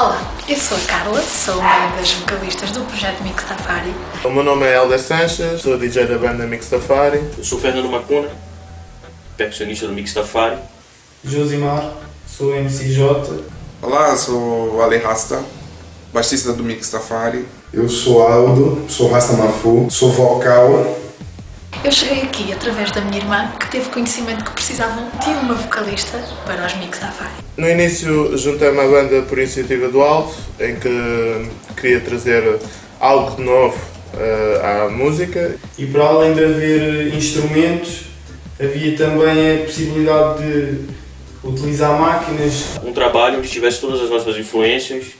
Eu sou a Carla, sou uma das vocalistas do projeto Mix Tafari. O meu nome é Helder Sanches, sou DJ da banda Mix Tafari. Eu sou Fernando Macuna, percussionista do Mix Tafari. Josimar, sou MCJ. Olá, sou o Ale Rasta, baixista do Mix Tafari. Eu sou Aldo, sou Rasta Mafu, sou vocal. Eu cheguei aqui através da minha irmã, que teve conhecimento que precisavam de uma vocalista para os Mix Tafari. No início juntei-me à banda por iniciativa do Aldo, em que queria trazer algo de novo uh, à música. E para além de haver instrumentos, havia também a possibilidade de utilizar máquinas. Um trabalho onde tivesse todas as nossas influências,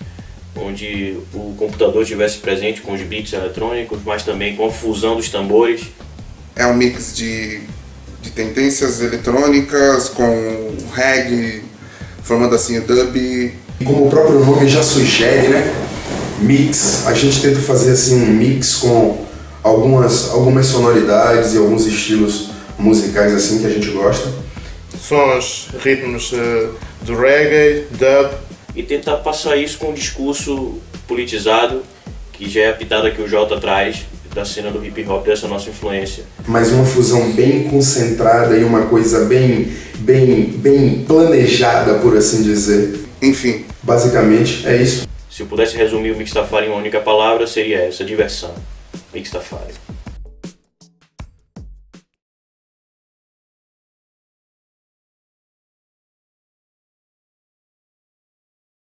onde o computador estivesse presente com os beats eletrônicos, mas também com a fusão dos tambores. É um mix de, de tendências eletrônicas com reggae, formando assim o dub. Como o próprio nome já sugere, né? Mix. A gente tenta fazer assim um mix com algumas, algumas sonoridades e alguns estilos musicais assim que a gente gosta. Sons, ritmos uh, do reggae, dub. E tentar passar isso com um discurso politizado, que já é a pitada que o Jota traz da cena do hip hop, dessa nossa influência. Mas uma fusão bem concentrada e uma coisa bem, bem, bem planejada, por assim dizer. Enfim, basicamente é isso. Se eu pudesse resumir o Mixtafari em uma única palavra, seria essa: diversão. Mixtafari.